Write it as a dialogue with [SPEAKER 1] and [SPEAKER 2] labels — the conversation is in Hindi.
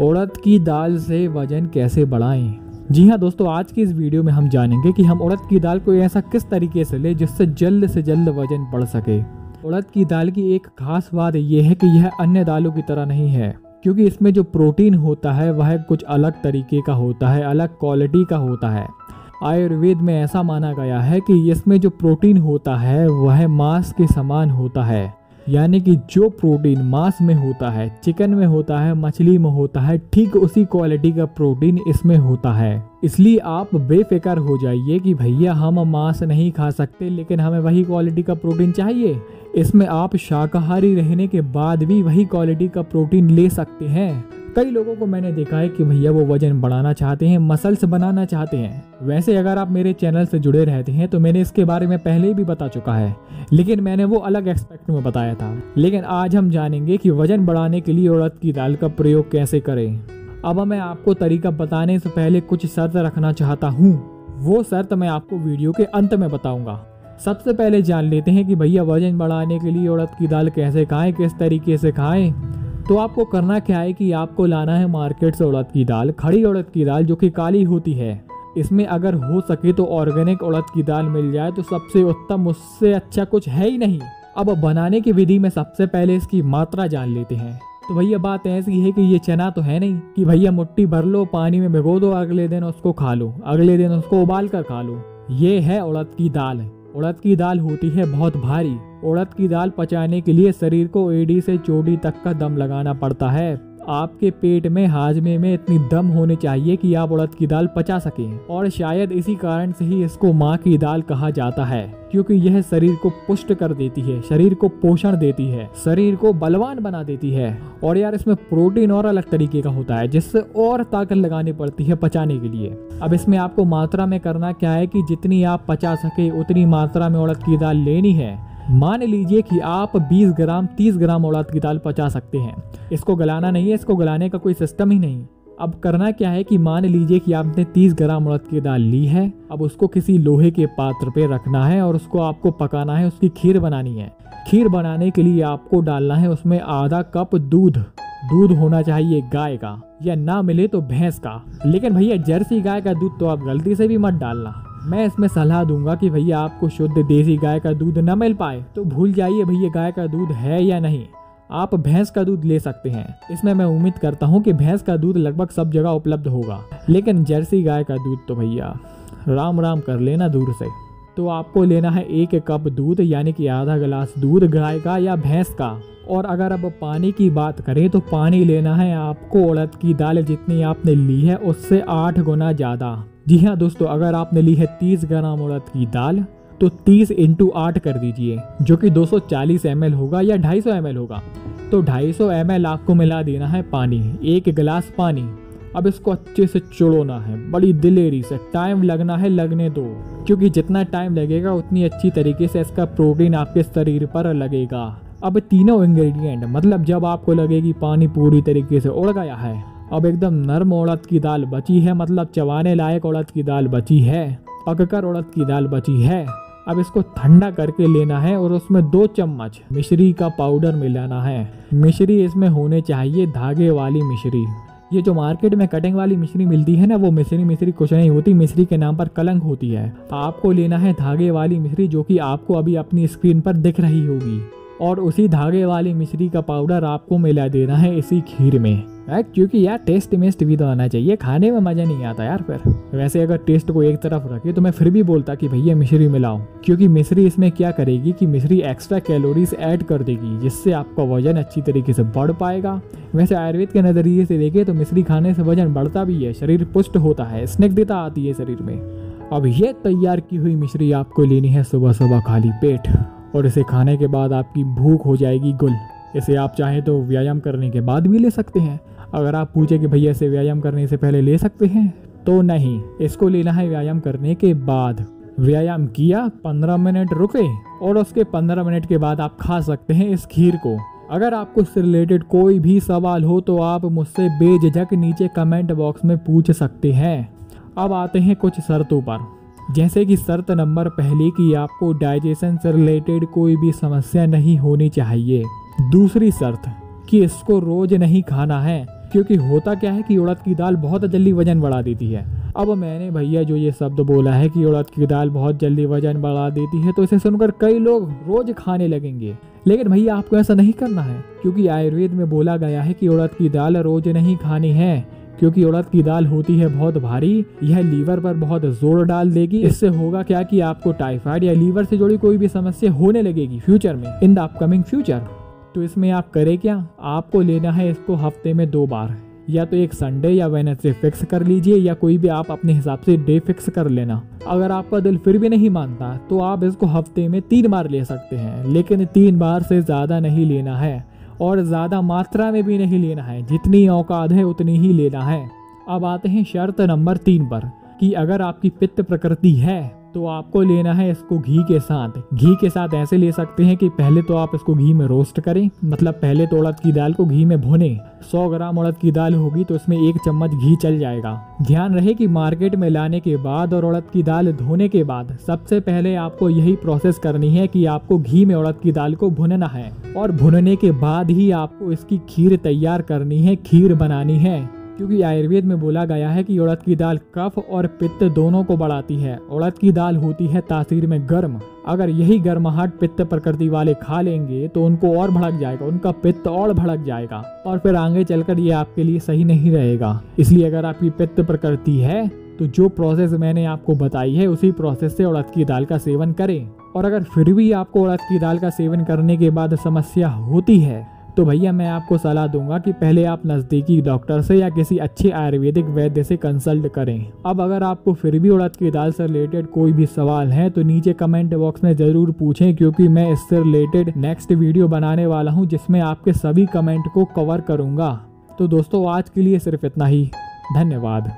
[SPEAKER 1] उड़द की दाल से वज़न कैसे बढ़ाएँ? जी हाँ दोस्तों, आज की इस वीडियो में हम जानेंगे कि हम उड़द की दाल को ऐसा किस तरीके से लें जिससे जल्द से जल्द वज़न बढ़ सके। उड़द की दाल की एक खास बात यह है कि यह अन्य दालों की तरह नहीं है, क्योंकि इसमें जो प्रोटीन होता है वह कुछ अलग तरीके का होता है, अलग क्वालिटी का होता है। आयुर्वेद में ऐसा माना गया है कि इसमें जो प्रोटीन होता है वह मांस के समान होता है। यानी कि जो प्रोटीन मांस में होता है, चिकन में होता है, मछली में होता है, ठीक उसी क्वालिटी का प्रोटीन इसमें होता है। इसलिए आप बेफिक्र हो जाइए कि भैया हम मांस नहीं खा सकते, लेकिन हमें वही क्वालिटी का प्रोटीन चाहिए। इसमें आप शाकाहारी रहने के बाद भी वही क्वालिटी का प्रोटीन ले सकते हैं। कई लोगों को मैंने देखा है कि भैया वो वज़न बढ़ाना चाहते हैं मसल्स बनाना चाहते हैं। वैसे अगर आप मेरे चैनल से जुड़े रहते हैं तो मैंने इसके बारे में पहले भी बता चुका है। लेकिन मैंने वो अलग एक्सपेक्ट में बताया था। लेकिन आज हम जानेंगे कि वज़न बढ़ाने के लिए उड़द की दाल का प्रयोग कैसे करें। अब मैं आपको तरीका बताने से पहले कुछ शर्त रखना चाहता हूँ। वो शर्त मैं आपको वीडियो के अंत में बताऊँगा। सबसे पहले जान लेते हैं कि भैया वज़न बढ़ाने के लिए उड़द की दाल कैसे खाएँ, किस तरीके से खाएँ। तो आपको करना क्या है कि आपको लाना है मार्केट से उड़द की दाल, खड़ी उड़द की दाल जो कि काली होती है। इसमें अगर हो सके तो ऑर्गेनिक उड़द की दाल मिल जाए तो सबसे उत्तम, उससे अच्छा कुछ है ही नहीं। अब बनाने की विधि में सबसे पहले इसकी मात्रा जान लेते हैं। तो भैया, बात ऐसी है कि ये चना तो है नहीं कि भैया मुट्ठी भर लो, पानी में भिगो दो, अगले दिन उसको खा लो, अगले दिन उसको उबाल कर खा लो। ये है उड़द की दाल। उड़द की दाल होती है बहुत भारी। उड़द की दाल पचाने के लिए शरीर को एडी से चोटी तक का दम लगाना पड़ता है। आपके पेट में हाजमे में इतनी दम होनी चाहिए कि आप उड़द की दाल पचा सकें। और शायद इसी कारण से ही इसको माँ की दाल कहा जाता है, क्योंकि यह शरीर को पुष्ट कर देती है, शरीर को पोषण देती है, शरीर को बलवान बना देती है। और यार इसमें प्रोटीन और अलग तरीके का होता है, जिससे और ताकत लगानी पड़ती है पचाने के लिए। अब इसमें आपको मात्रा में करना क्या है कि जितनी आप पचा सके, उतनी मात्रा में उड़द की दाल लेनी है। मान लीजिए कि आप 20 ग्राम 30 ग्राम उड़द की दाल पचा सकते हैं। इसको गलाना नहीं है, इसको गलाने का कोई सिस्टम ही नहीं। अब करना क्या है कि मान लीजिए कि आपने 30 ग्राम उड़द की दाल ली है, अब उसको किसी लोहे के पात्र पे रखना है और उसको आपको पकाना है, उसकी खीर बनानी है। खीर बनाने के लिए आपको डालना है उसमें आधा कप दूध। दूध होना चाहिए गाय का, या ना मिले तो भैंस का। लेकिन भैया, जर्सी गाय का दूध तो आप गलती से भी मत डालना। मैं इसमें सलाह दूँगा कि भैया आपको शुद्ध देसी गाय का दूध न मिल पाए तो भूल जाइए भैया गाय का दूध है या नहीं। आप भैंस का दूध ले सकते हैं। इसमें मैं उम्मीद करता हूँ कि भैंस का दूध लगभग सब जगह उपलब्ध होगा। लेकिन जर्सी गाय का दूध तो भैया राम राम कर लेना दूर से। तो आपको लेना है एक कप दूध, यानी कि आधा गिलास दूध, गाय का या भैंस का। और अगर अब पानी की बात करें तो पानी लेना है आपको उड़द की दाल जितनी आपने ली है, उससे आठ गुना ज़्यादा। जी हाँ दोस्तों, अगर आपने ली है तीस ग्राम उड़द की दाल तो तीस इंटू आठ कर दीजिए, जो कि 240 सौ चालीस एम होगा या 250 सौ होगा। तो 250 सौ आपको मिला देना है पानी, एक गिलास पानी। अब इसको अच्छे से चुड़ोना है। बड़ी दिलेरी से टाइम लगना है लगने दो, क्योंकि जितना टाइम लगेगा, उतनी अच्छी तरीके से इसका प्रोटीन आपके शरीर पर लगेगा। अब तीनों इंग्रेडिएंट मतलब जब आपको लगेगी पानी पूरी तरीके से उड़ गया है, अब एकदम नरम उड़द की दाल बची है मतलब चबाने लायक उड़द की दाल बची है, पककर उड़द की दाल बची है। अब इसको ठंडा करके लेना है और उसमें दो चम्मच मिश्री का पाउडर मिलाना है। मिश्री इसमें होने चाहिए धागे वाली मिश्री। ये जो मार्केट में कटिंग वाली मिश्री मिलती है ना, वो मिश्री मिश्री कुछ नहीं होती, मिश्री के नाम पर कलंक होती है। आपको लेना है धागे वाली मिश्री जो कि आपको अभी अपनी स्क्रीन पर दिख रही होगी। और उसी धागे वाली मिश्री का पाउडर आपको मिला देना है इसी खीर में। क्योंकि यार टेस्ट मेस्ट भी तो आना चाहिए। खाने में मज़ा नहीं आता यार फिर। वैसे अगर टेस्ट को एक तरफ़ रखे तो मैं फिर भी बोलता कि भैया मिश्री मिलाओ क्योंकि मिश्री इसमें क्या करेगी कि मिश्री एक्स्ट्रा कैलोरीज ऐड कर देगी, जिससे आपका वज़न अच्छी तरीके से बढ़ पाएगा। वैसे आयुर्वेद के नज़रिए से देखे तो मिश्री खाने से वज़न बढ़ता भी है, शरीर पुष्ट होता है, स्निग्धता आती है शरीर में। अब ये तैयार की हुई मिश्री आपको लेनी है सुबह सुबह खाली पेट। और इसे खाने के बाद आपकी भूख हो जाएगी गुल। इसे आप चाहें तो व्यायाम करने के बाद भी ले सकते हैं। अगर आप पूछे कि भैया इसे व्यायाम करने से पहले ले सकते हैं तो नहीं, इसको लेना है व्यायाम करने के बाद। व्यायाम किया, पंद्रह मिनट रुके और उसके पंद्रह मिनट के बाद आप खा सकते हैं इस खीर को। अगर आपको इससे रिलेटेड कोई भी सवाल हो तो आप मुझसे बेझिझक नीचे कमेंट बॉक्स में पूछ सकते हैं। अब आते हैं कुछ शर्तों पर। जैसे कि शर्त नंबर पहले की, आपको डाइजेशन से रिलेटेड कोई भी समस्या नहीं होनी चाहिए। दूसरी शर्त, कि इसको रोज नहीं खाना है, क्योंकि होता क्या है कि उड़द की दाल बहुत जल्दी वज़न बढ़ा देती है। अब मैंने भैया जो ये शब्द बोला है कि उड़द की दाल बहुत जल्दी वज़न बढ़ा देती है तो इसे सुनकर कई लोग रोज खाने लगेंगे। लेकिन भैया, आपको ऐसा नहीं करना है, क्योंकि आयुर्वेद में बोला गया है कि उड़द की दाल रोज नहीं खानी है। क्योंकि उड़द की दाल होती है बहुत भारी, यह लीवर पर बहुत ज़ोर डाल देगी। इससे होगा क्या कि आपको टाइफाइड या लीवर से जुड़ी कोई भी समस्या होने लगेगी फ्यूचर में, इन द अपकमिंग फ्यूचर। तो इसमें आप करें क्या? आपको लेना है इसको हफ़्ते में दो बार। या तो एक संडे या वेनसडे फिक्स कर लीजिए, या कोई भी आप अपने हिसाब से डे फिक्स कर लेना। अगर आपका दिल फिर भी नहीं मानता तो आप इसको हफ़्ते में तीन बार ले सकते हैं, लेकिन तीन बार से ज़्यादा नहीं लेना है। और ज़्यादा मात्रा में भी नहीं लेना है। जितनी औकात है, उतनी ही लेना है। अब आते हैं शर्त नंबर तीन पर कि अगर आपकी पित्त प्रकृति है तो आपको लेना है इसको घी के साथ। घी के साथ ऐसे ले सकते हैं कि पहले तो आप इसको घी में रोस्ट करें मतलब पहले तो उड़द की दाल को घी में भुने 100 ग्राम उड़द की दाल होगी तो इसमें एक चम्मच घी चल जाएगा। ध्यान रहे कि मार्केट में लाने के बाद और उड़द की दाल धोने के बाद सबसे पहले आपको यही प्रोसेस करनी है कि आपको घी में उड़द की दाल को भुनना है। और भुनने के बाद ही आपको इसकी खीर तैयार करनी है, खीर बनानी है। क्योंकि आयुर्वेद में बोला गया है कि उड़द की दाल कफ और पित्त दोनों को बढ़ाती है। उड़द की दाल होती है तासीर में गर्म। अगर यही गर्माहट पित्त प्रकृति वाले खा लेंगे तो उनको और भड़क जाएगा, उनका पित्त और भड़क जाएगा। और फिर आगे चलकर ये आपके लिए सही नहीं रहेगा। इसलिए अगर आपकी पित्त प्रकृति है तो जो प्रोसेस मैंने आपको बताई है, उसी प्रोसेस से उड़द की दाल का सेवन करें। और अगर फिर भी आपको उड़द की दाल का सेवन करने के बाद समस्या होती है तो भैया मैं आपको सलाह दूँगा कि पहले आप नज़दीकी डॉक्टर से या किसी अच्छे आयुर्वेदिक वैद्य से कंसल्ट करें। अब अगर आपको फिर भी उड़द की दाल से रिलेटेड कोई भी सवाल है तो नीचे कमेंट बॉक्स में ज़रूर पूछें, क्योंकि मैं इससे रिलेटेड नेक्स्ट वीडियो बनाने वाला हूँ, जिसमें आपके सभी कमेंट को कवर करूँगा। तो दोस्तों, आज के लिए सिर्फ़ इतना ही। धन्यवाद।